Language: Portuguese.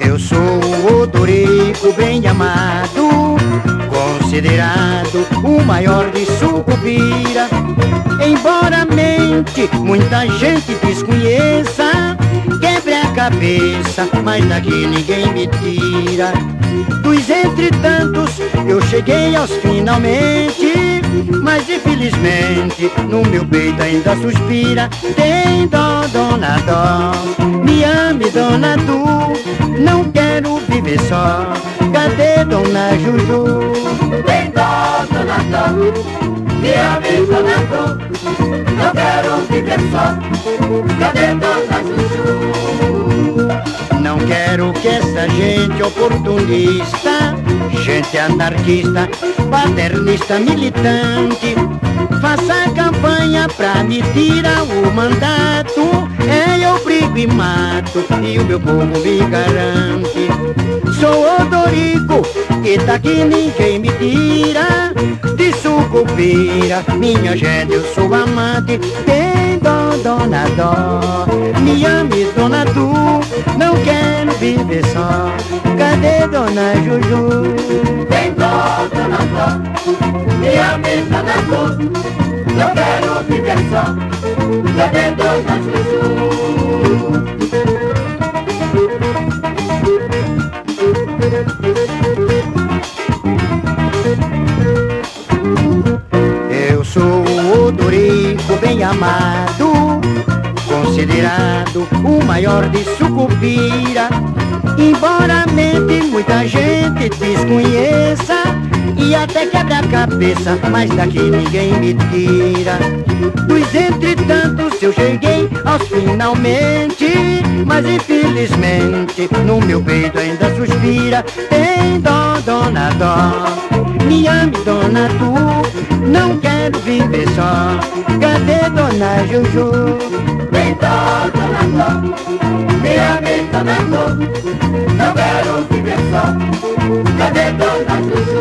Eu sou o Odorico bem amado, considerado o maior de Sucupira. Embora mente muita gente desconheça, quebre a cabeça, mas daqui ninguém me tira. Dos entre tantos eu cheguei aos finalmente, infelizmente no meu peito ainda suspira. Tem dó, dona dó, me ame, dona tu, não quero viver só. Cadê dona Juju? Tem dó, dona dó, me ame, dona tu, não quero viver só. Cadê dona Juju? Não quero que essa gente oportunista, gente anarquista, paternista, militante, mandato. É eu brigo e mato e o meu povo me garante. Sou o Dorico, que tá aqui ninguém me tira. De sucupira, minha gente, eu sou amante. Tem dó, dona dó, me ame, dona tu. Não quero viver só. Cadê dona Juju? Tem dó, dona dó, me ame, dona tu, não quero viver só. Eu sou o Odorico bem amado, considerado o maior de Sucupira. Embora mente muita gente desconheça e até quebra a cabeça, mas daqui ninguém me tira. Dos entre eu cheguei aos finalmente, mas infelizmente no meu peito ainda suspira. Tem dó, dona dó, me ame, dona tu, não quero viver só. Cadê dona Juju? Tem dó, dona dó, me ame, dona tu, não quero viver só. Cadê dona Juju?